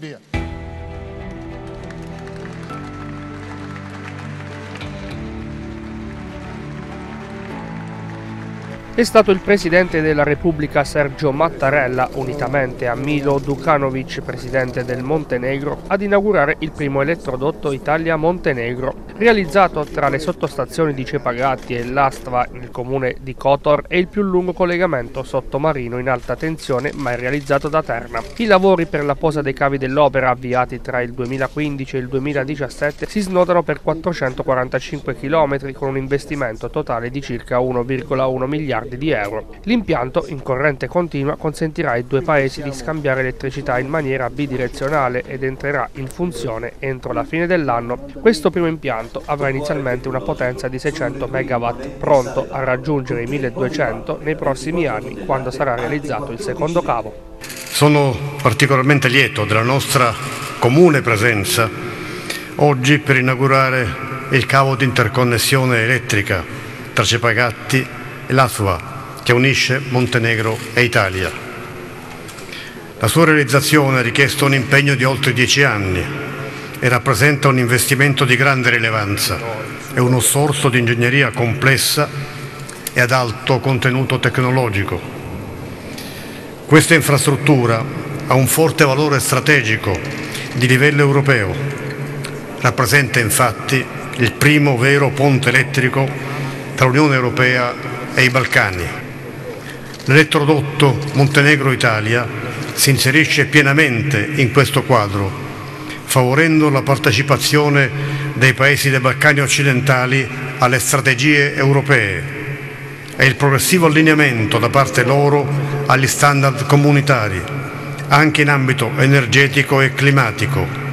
receber. È stato il presidente della Repubblica Sergio Mattarella, unitamente a Milo Dukanovic, presidente del Montenegro, ad inaugurare il primo elettrodotto Italia-Montenegro. Realizzato tra le sottostazioni di Cepagatti e Lastva nel comune di Kotor, è il più lungo collegamento sottomarino in alta tensione mai realizzato da Terna. I lavori per la posa dei cavi dell'opera, avviati tra il 2015 e il 2017, si snodano per 445 km con un investimento totale di circa 1,1 miliardi miliardi di euro. L'impianto in corrente continua consentirà ai due paesi di scambiare elettricità in maniera bidirezionale ed entrerà in funzione entro la fine dell'anno. Questo primo impianto avrà inizialmente una potenza di 600 MW, pronto a raggiungere i 1200 nei prossimi anni quando sarà realizzato il secondo cavo. Sono particolarmente lieto della nostra comune presenza oggi per inaugurare il cavo di interconnessione elettrica tra Cepagatti e l'ASUA che unisce Montenegro e Italia. La sua realizzazione ha richiesto un impegno di oltre dieci anni e rappresenta un investimento di grande rilevanza e uno sforzo di ingegneria complessa e ad alto contenuto tecnologico. Questa infrastruttura ha un forte valore strategico di livello europeo. Rappresenta infatti il primo vero ponte elettrico tra l'Unione Europea e i Balcani. L'elettrodotto Montenegro-Italia si inserisce pienamente in questo quadro, favorendo la partecipazione dei paesi dei Balcani occidentali alle strategie europee e il progressivo allineamento da parte loro agli standard comunitari, anche in ambito energetico e climatico